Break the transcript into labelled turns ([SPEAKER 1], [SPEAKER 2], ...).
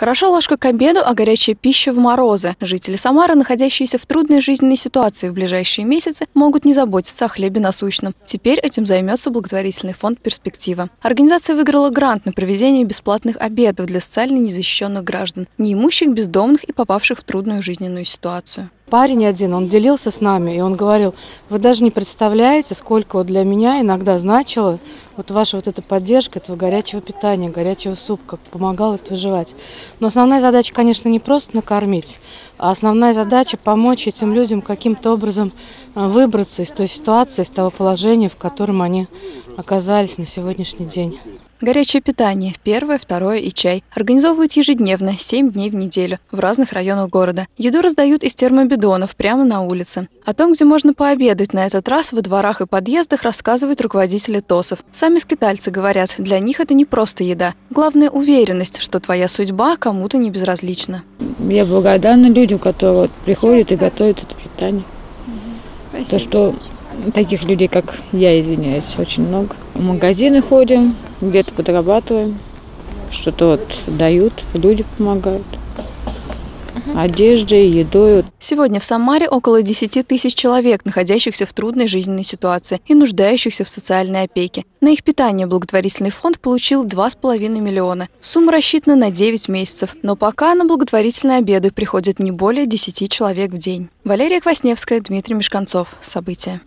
[SPEAKER 1] Хороша ложка к обеду, а горячая пища в морозы. Жители Самары, находящиеся в трудной жизненной ситуации в ближайшие месяцы, могут не заботиться о хлебе насущном. Теперь этим займется благотворительный фонд «Перспектива». Организация выиграла грант на проведение бесплатных обедов для социально незащищенных граждан, неимущих, бездомных и попавших в трудную жизненную ситуацию
[SPEAKER 2] парень один, он делился с нами, и он говорил, вы даже не представляете, сколько для меня иногда значило вот ваша вот эта поддержка этого горячего питания, горячего супа, как помогал это выживать. Но основная задача, конечно, не просто накормить, а основная задача помочь этим людям каким-то образом э, выбраться из той ситуации, из того положения, в котором они оказались на сегодняшний день.
[SPEAKER 1] Горячее питание, первое, второе и чай организовывают ежедневно, 7 дней в неделю, в разных районах города. Еду раздают из термобидонов прямо на улице. О том, где можно пообедать на этот раз во дворах и подъездах, рассказывают руководители ТОСов. Сами скитальцы говорят, для них это не просто еда. Главное – уверенность, что твоя судьба кому-то не безразлична.
[SPEAKER 3] Я благодарна людям, которые приходят и готовят это питание. Спасибо. То, что таких людей, как я, извиняюсь, очень много. В магазины ходим, где-то подрабатываем, что-то вот дают, люди помогают одеждой, едой.
[SPEAKER 1] Сегодня в Самаре около 10 тысяч человек, находящихся в трудной жизненной ситуации и нуждающихся в социальной опеке. На их питание благотворительный фонд получил 2,5 миллиона. Сумма рассчитана на 9 месяцев, но пока на благотворительные обеды приходят не более 10 человек в день. Валерия Квасневская, Дмитрий Мешканцов. События.